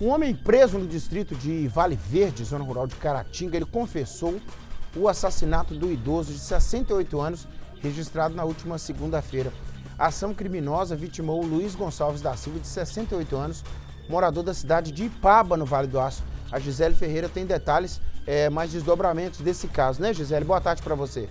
Um homem preso no distrito de Vale Verde, zona rural de Caratinga, ele confessou o assassinato do idoso de 68 anos, registrado na última segunda-feira. A ação criminosa vitimou Luiz Gonçalves da Silva, de 68 anos, morador da cidade de Ipaba, no Vale do Aço. A Gisele Ferreira tem detalhes, é, mais desdobramentos desse caso, né, Gisele? Boa tarde para você.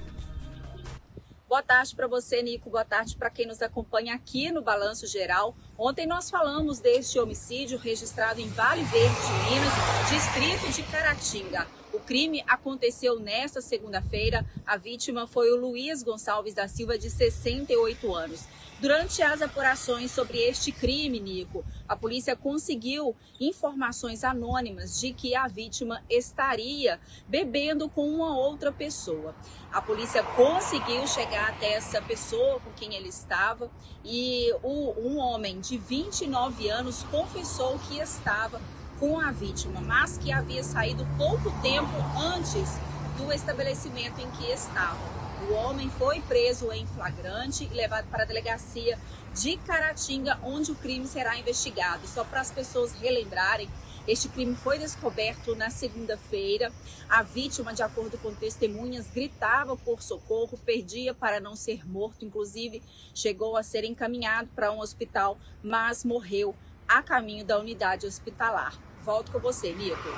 Boa tarde para você, Nico. Boa tarde para quem nos acompanha aqui no Balanço Geral. Ontem nós falamos deste homicídio registrado em Vale Verde, Minas, distrito de Caratinga. O crime aconteceu nesta segunda-feira. A vítima foi o Luiz Gonçalves da Silva, de 68 anos. Durante as apurações sobre este crime, Nico, a polícia conseguiu informações anônimas de que a vítima estaria bebendo com uma outra pessoa. A polícia conseguiu chegar até essa pessoa com quem ele estava e o, um homem de 29 anos confessou que estava com a vítima, mas que havia saído pouco tempo antes do estabelecimento em que estava. O homem foi preso em flagrante e levado para a delegacia de Caratinga, onde o crime será investigado. Só para as pessoas relembrarem, este crime foi descoberto na segunda-feira. A vítima, de acordo com testemunhas, gritava por socorro, perdia para não ser morto, inclusive chegou a ser encaminhado para um hospital, mas morreu a caminho da unidade hospitalar. Volto com você, Nico.